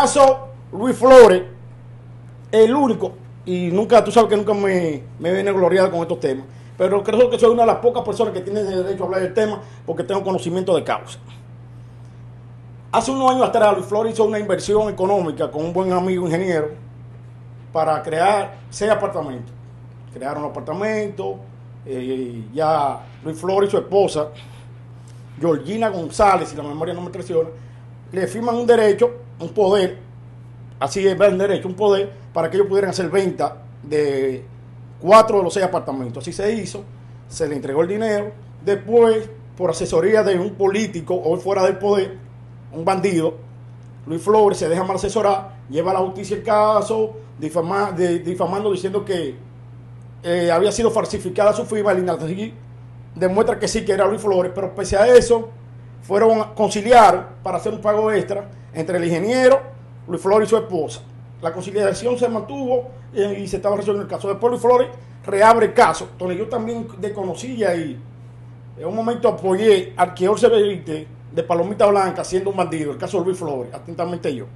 caso Luis Flores, el único, y nunca, tú sabes que nunca me, me viene gloriado con estos temas, pero creo que soy una de las pocas personas que tiene derecho a hablar del tema porque tengo conocimiento de causa. Hace unos años atrás, Luis Flores hizo una inversión económica con un buen amigo ingeniero para crear seis apartamentos. Crearon apartamentos, eh, ya Luis Flores y su esposa, Georgina González, si la memoria no me traiciona, le firman un derecho, un poder, así es, un derecho, un poder, para que ellos pudieran hacer venta de cuatro de los seis apartamentos. Así se hizo, se le entregó el dinero, después, por asesoría de un político, hoy fuera del poder, un bandido, Luis Flores se deja mal asesorar, lleva a la justicia el caso, difamando, diciendo que eh, había sido falsificada su firma, el INATI demuestra que sí, que era Luis Flores, pero pese a eso, fueron conciliar para hacer un pago extra entre el ingeniero, Luis Flores y su esposa. La conciliación se mantuvo y, se estaba resolviendo el caso. Después Luis Flores reabre el caso, donde yo también desconocía y en un momento apoyé al que hoy se de Palomita Blanca siendo un bandido, el caso de Luis Flores, atentamente yo.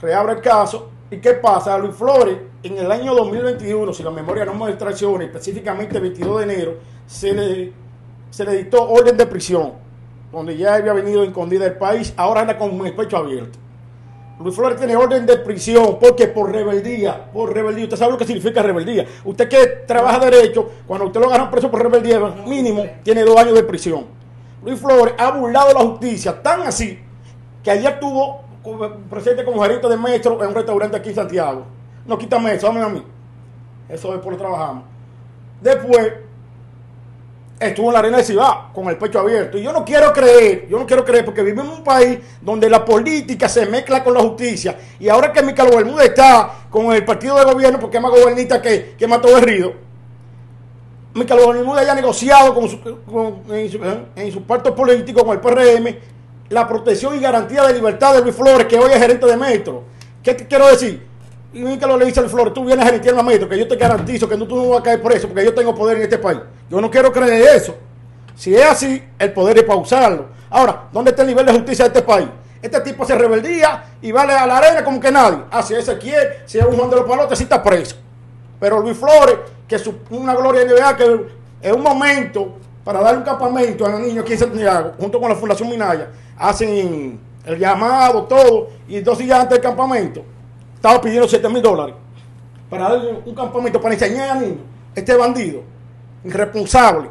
Reabre el caso ¿Y qué pasa? Luis Flores, en el año 2021, si la memoria no me traiciona, específicamente el 22 de enero, se le, se le dictó orden de prisión, donde ya había venido escondida del país, ahora anda con el pecho abierto. Luis Flores tiene orden de prisión porque por rebeldía, por rebeldía. Usted sabe lo que significa rebeldía. Usted que trabaja derecho, cuando usted lo agarra preso por rebeldía, mínimo tiene dos años de prisión. Luis Flores ha burlado la justicia tan así que ayer tuvo presente como gerente de maestro en un restaurante aquí en Santiago. No quítame eso, dame a mí. Eso es por lo trabajamos. Después, estuvo en la arena de Ciudad con el pecho abierto. Y yo no quiero creer, yo no quiero creer, porque vivimos en un país donde la política se mezcla con la justicia. Y ahora que Micael Bermúdez está con el partido de gobierno, porque es más gobernista que, que mató Río, Micael Bermúdez haya negociado con en, su, en su parte político con el PRM la protección y garantía de libertad de Luis Flores, que hoy es gerente de metro. ¿Qué quiero decir? Y que lo le dice al Flores, tú vienes a a metro, que yo te garantizo que tú no vas a caer por eso, porque yo tengo poder en este país. Yo no quiero creer eso. Si es así, el poder es para usarlo. Ahora, ¿dónde está el nivel de justicia de este país? Este tipo hace rebeldía y vale a la arena como que nadie. Ah, si ese quiere, si es un Juan de los Palotes, sí está preso. Pero Luis Flores, que es una gloria NBA, que en un momento para dar un campamento a los niños aquí en Santiago, junto con la Fundación Minaya, hacen el llamado, todo, y dos días antes del campamento, estaba pidiendo 7 mil dólares para dar un campamento para enseñar a niños, este bandido, irresponsable.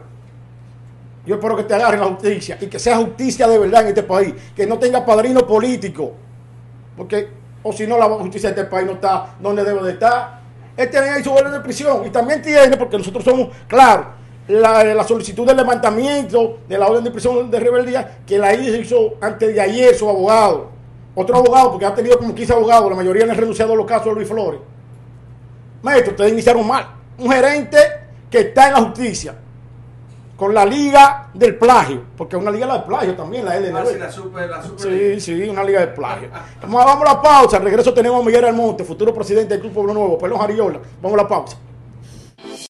Yo espero que te agarren la justicia y que sea justicia de verdad en este país, que no tenga padrino político, porque, o si no, la justicia de este país no está donde debe de estar. Este tiene su orden de prisión y también tiene, porque nosotros somos claros, la, solicitud de levantamiento de la orden de prisión de rebeldía que la hizo antes de ayer su abogado. Otro abogado, porque ha tenido como 15 abogados, la mayoría han renunciado a los casos de Luis Flores. Maestro, ustedes iniciaron mal. Un gerente que está en la justicia con la liga del plagio, porque es una liga del plagio también, la LNB. Ah, sí, sí, una liga del plagio. vamos, vamos a la pausa, al regreso tenemos a Miguel Almonte, futuro presidente del Club Pueblo Nuevo, Perdón, Jariola. Vamos a la pausa.